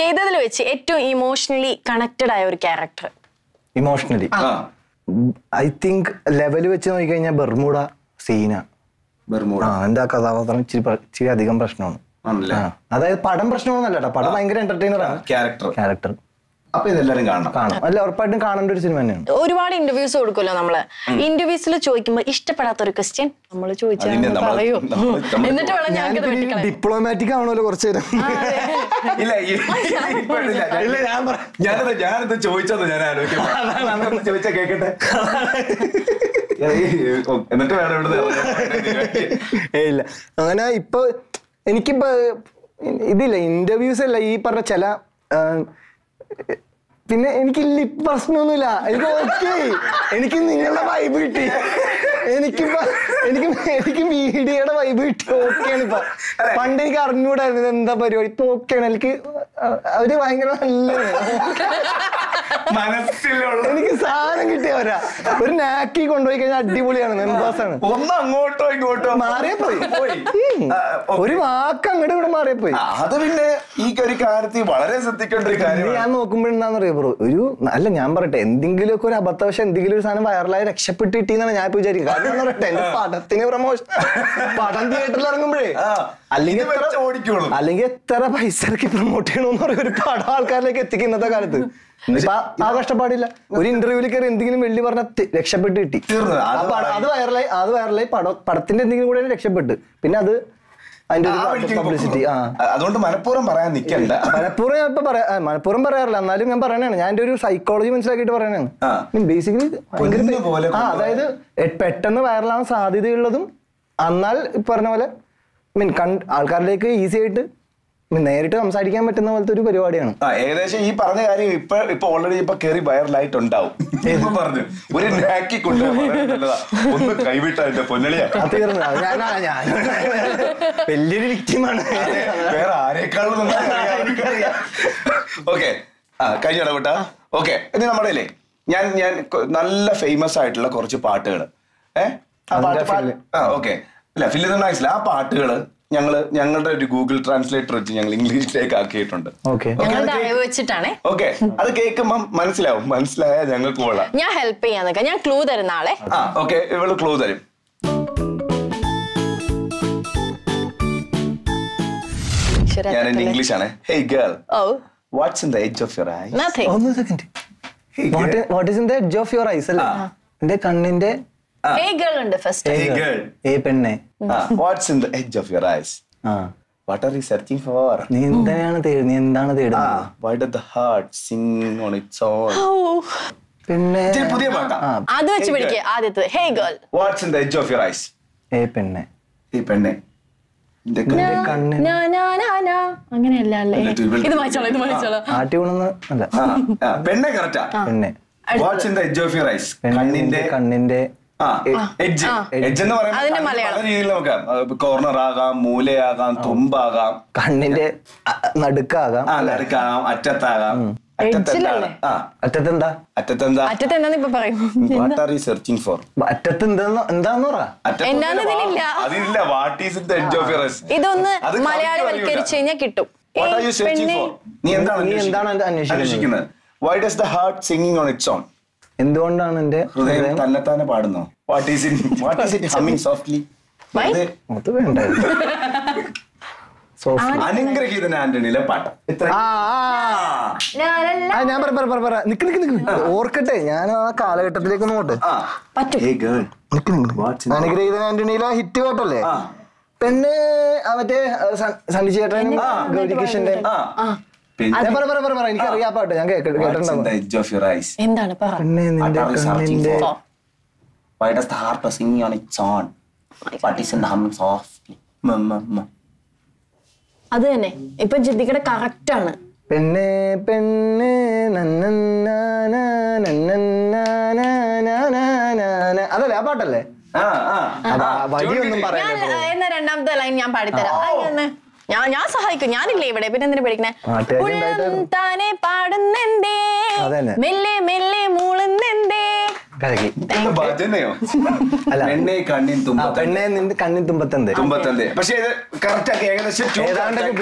ചെയ്തതിൽ വെച്ച് ഏറ്റവും ഇമോഷണലി കണക്റ്റഡ് ആയ ഒരു ക്യാരക്ടർ ഇമോഷണലി ആ. ഐ തിങ്ക് ലെവൽ വെച്ച് നോക്കിക്കഴിഞ്ഞാൽ ബെർമൂഡ സീന. ബർമൂഡ. ആ എന്റെ ആ കഥാപാത്രം? ഇച്ചിരി ഇച്ചിരി അധികം പ്രശ്നമാണ്. അതായത് പടം പ്രശ്നമൊന്നുമല്ല കേട്ടോ പടം ഭയങ്കര എന്റർടൈനർ ആണ് ക്യാരക്ടർ ക്യാരക്ടർ അപ്പൊ ഇതെല്ലാരും കാണണം. കാണണം അല്ല ഉറപ്പായിട്ടും കാണേണ്ട ഒരു സിനിമ തന്നെയാണ്. ഒരുപാട് ഇന്റർവ്യൂസ് കൊടുക്കുമല്ലോ നമ്മൾ. ഇന്റർവ്യൂസിൽ ചോദിക്കുമ്പോ ഇഷ്ടപ്പെടാത്ത ഒരു ക്വസ്റ്റ്യൻ നമ്മൾ ചോദിച്ചാൽ പറയൂ. എന്നിട്ട് ഡിപ്ലോമാറ്റിക് ആവണല്ലോ കുറച്ചു നേരം. ഇല്ല ഇപ്പോഴില്ല. ഇല്ല, ഞാൻ ഞാനത് ഞാനത് ചോദിച്ചത് ഞാൻ ആലോചിക്കാം ചോദിച്ചാ കേക്കട്ടെ? എന്നിട്ട് വേണം ഇവിടുന്ന് ഇല്ല. അങ്ങനെ ഇപ്പൊ എനിക്കിപ്പോ ഇതില്ല ഇന്റർവ്യൂസ് അല്ല ഈ പറഞ്ഞ ചില പിന്നെ എനിക്ക് ലിപ് പ്രശ്നമൊന്നുമില്ല. എനിക്ക് ഓക്കെ എനിക്ക് നിങ്ങളുടെ വൈബ് കിട്ടി. എനിക്ക് എനിക്ക് മീഡിയയുടെ വൈബ് കിട്ടി. ഓക്കെയാണ് ഇപ്പൊ. പണ്ട് എനിക്ക് അറിഞ്ഞുകൂടായിരുന്നു എന്താ പരിപാടി. ഇപ്പൊ ഓക്കെയാണ് എനിക്ക് അവർ ഭയങ്കര നല്ലതാണ്. മനസ്സിലുള്ള എനിക്ക് സാധനം കിട്ടിയവരാ ഒരു നാക്കി കൊണ്ടുപോയി കഴിഞ്ഞാൽ അടിപൊളിയാണ് മെമ്പേഴ്സാണ് ഒന്ന് അങ്ങോട്ടോ ഇങ്ങോട്ടോ. മാറിയപ്പോയി. ഒരു വാക്ക് അങ്ങോട്ട് ഇവിടെ മാറിയപ്പോയി. അത് പിന്നെ ഈ ഒരു കാര്യത്തിൽ വളരെ ശ്രദ്ധിക്കേണ്ട ഒരു കാര്യം ഞാൻ അറിയാം ബ്രോ? ഒരു അല്ല ഞാൻ പറയട്ടെ എന്തെങ്കിലും ഒക്കെ ഒരു അബദ്ധവശം എന്തെങ്കിലും ഒരു സാധനം വൈറലായി രക്ഷപ്പെട്ട് കിട്ടിയെന്നാണ് ഞാൻ ഇപ്പൊ വിചാരിക്കുന്നത് കാരണം എന്ന് പറയട്ടെ എന്റെ പടത്തിന് പ്രമോഷൻ പടം തിയേറ്ററിൽ ഇറങ്ങുമ്പോഴേ അല്ലെങ്കിൽ. അല്ലെങ്കിൽ എത്ര പൈസ ഇറക്കി പ്രൊമോട്ട് ചെയ്യണമെന്ന് പറയുന്ന ഒരു പടം ആൾക്കാരിലേക്ക് എത്തിക്കും ഇന്നത്തെ കാലത്ത്. ആ- കഷ്ടപ്പാടില്ല. ഒരു ഇന്റർവ്യൂവിൽ കയറി എന്തെങ്കിലും വെള്ളി പറഞ്ഞ രക്ഷപ്പെട്ട് കിട്ടി. അത് വൈറലായി അത് വൈറലായി പടം പടത്തിന്റെ എന്തെങ്കിലും കൂടെ രക്ഷപ്പെട്ട്. പിന്നെ അത് പബ്ലിസിറ്റി ആ അതുകൊണ്ട് മലപ്പുറം പറയാൻ നിൽക്കണ്ട മലപ്പുറം ഞാൻ ഇപ്പൊ പറയാ മലപ്പുറം പറയാറില്ല. എന്നാലും ഞാൻ പറയണാണ് ഞാൻ എന്റെ ഒരു സൈക്കോളജി മനസ്സിലാക്കിയിട്ട് പറയണാണ്. ബേസിക്കലി അതായത് പെട്ടെന്ന് വൈറലാവാൻ സാധ്യതയുള്ളതും എന്നാൽ പറഞ്ഞ പോലെ മീൻ ആൾക്കാരിലേക്ക് ഈസി ആയിട്ട് നേരിട്ട് സംസാരിക്കാൻ പറ്റുന്ന പോലത്തെ ഒരു പരിപാടിയാണ്. ആ ഏകദേശം ഈ പറഞ്ഞ കാര്യം ഇപ്പൊ ഇപ്പൊ ഓൾറെഡി ഇപ്പൊ കയറി വൈറലായിട്ടുണ്ടാവും പറഞ്ഞു? ഒരു നാക്കി കൊണ്ട് ഒന്ന് കൈവിട്ട എന്റെ പൊന്നളിയാ. അത് തീർന്നു. അത് ഞാൻ വലിയൊരു വേറെ ആരെക്കാളും ഓക്കെ. ആ കഴിഞ്ഞ ഇടപെട്ട ഓക്കെ ഇനി നമ്മുടെ അല്ലേ ഞാൻ ഞാൻ നല്ല ഫേമസ് ആയിട്ടുള്ള കുറച്ച് പാട്ടുകൾ ഏഹ് ആ പാട്ട്. ആ ഓക്കെ. ഇല്ല ഫില്ല് ആ പാട്ടുകൾ ഞങ്ങൾ ഞങ്ങളുടെ ഒരു ഗൂഗിൾ ട്രാൻസ്ലേറ്റർ വെച്ച് ഞങ്ങൾ ഇംഗ്ലീഷിലേക്ക് ആക്കിയിട്ടുണ്ട്. ഓക്കെ ഞങ്ങളുടെ അറിവ് വെച്ചിട്ടാണേ ഓക്കെ അത് കേൾക്കുമ്പം മനസ്സിലാവും. മനസ്സിലായാൽ ഞങ്ങൾക്ക് കൊള്ളാം. ഞാൻ ഹെൽപ്പ് ചെയ്യാൻ നിൽക്കാം ഞാൻ ക്ലൂ തരുന്ന ആളെ. ആ ഓക്കെ ഇവൾ ക്ലൂ തരും. ഞാൻ എന്റെ ഇംഗ്ലീഷ് ആണ് hey girl what's in the edge of your eyes ഒന്ന് second what is in the edge of your eyes അല്ലേ? എന്റെ കണ്ണിന്റെ ഹേ ഗേൾ ഉണ്ട് ഫസ്റ്റ് Hey girl. ഏ പെണ്ണെ. What's in the edge of your eyes what are you searching for നീ എന്താണ് തേടുന്നത് നീ എന്താണ് തേടുന്നത്? Why do the heart sing on it's on പിന്നെ പുതിയ പാട്ടാ. അത് വെച്ച് പിടിക്കുക ആദ്യത്തെ. Hey girl what's in the edge of your eyes ഏ പെണ്ണെ. ഈ പെണ്ണെ അങ്ങനെയല്ല അല്ലേ? ഇത് വായിച്ചോളാം ഇത് വായിച്ചോളാം ആട്ടി ഉണെന്ന് അല്ല. പെണ്ണെ കറക്റ്റാ പെണ്ണെ. What's in the edge of your eyes കണ്ണിന്റെ കണ്ണിന്റെ എഡ്ജ്. ആ. എഡ്ജ് എന്ന് പറയുമ്പോൾ കോർണർ ആകാം മൂലയാകാം തുമ്പാകാം. കണ്ണിന്റെ നടുക്കാകാം ആ നടുക്കാകാം അറ്റത്താകാം. ആ. അറ്റത്തെന്താ? അറ്റത്തെന്താ? അറ്റത്ത് എന്താന്ന് പറയും. What are you searching for അറ്റത്ത് എന്താന്ന് എന്താന്ന് പറ അതില്ല what is the edge of your ഇതൊന്ന് മലയാളവൽക്കരിച്ച് കഴിഞ്ഞാൽ കിട്ടും. What are you searching for നീ എന്താണ്? അന്വേഷിക്കുന്നത്? Why does the heart singing on it's on എന്തുകൊണ്ടാണ് എന്റെ ഹൃദയം തന്നെത്താനെ പാടുന്നോ? What is it what is it humming softly? അത് വേണ്ട സോഫ്റ്റ് അനുഗ്രഹീതൻ ആന്റണിയിലെ പാട്ട്. ഞാൻ പറ പറ പറ നിക്ക് നിക്ക് നിക്ക്. ഓർക്കട്ടെ ഞാൻ ആ കാലഘട്ടത്തിലേക്ക് അനുഗ്രഹീത അനുഗ്രഹീതൻ ആന്റണിയിലെ ഹിറ്റ് പാട്ടല്ലേ. പെണ്ണ് ആ മറ്റേ സണ്ണി ചേട്ടൻ ഗൗരി കിഷന്റെ പറ പാട്ട് ഞാൻ കേട്ടിട്ടുണ്ടാവും? Why does the heart sing on its own? What is in the humming softly? Mm, mm, mm. അത് തന്നെ ഇപ്പൊ ജിദ്ദിക്കടെ കറക്റ്റ് ആണ് പെണ്ണെ പെണ്ണെ. അതല്ലേ ആ പാട്ടല്ലേ. പറയല്ലേ ഞാൻ എന്ന രണ്ടാമത്തെ ലൈൻ ഞാൻ പാടിത്തരാം. ഞാൻ ഞാൻ സഹായിക്കും. ഞാനില്ലേ ഇവിടെ? പിന്നെ എന്തിനു ഉള്ളം താനെ പാടുന്നെന്തേ? മെല്ലെ മെല്ലെ മൂളുന്നെന്തേ? കണ്ണിൻ ആ തുമ്പ പെണ്ണെ നിന്റെ കണ്ണിൻ തുമ്പത്തെന്ത് പക്ഷേ ഏതാണ്ടൊക്കെ